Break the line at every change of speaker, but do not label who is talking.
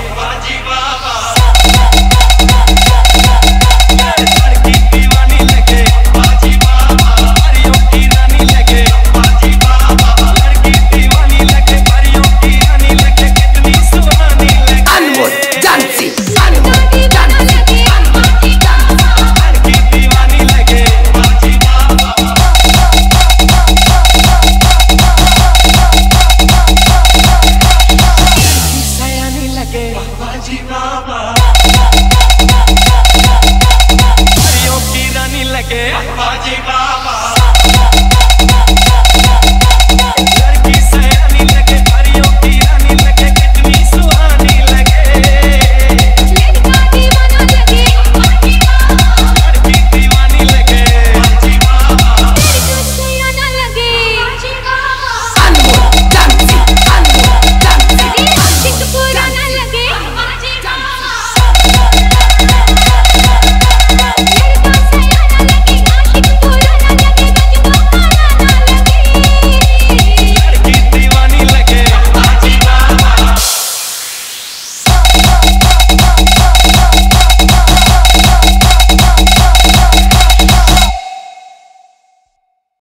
safadinho. Haji Mama